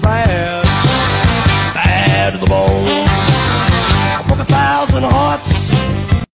bad.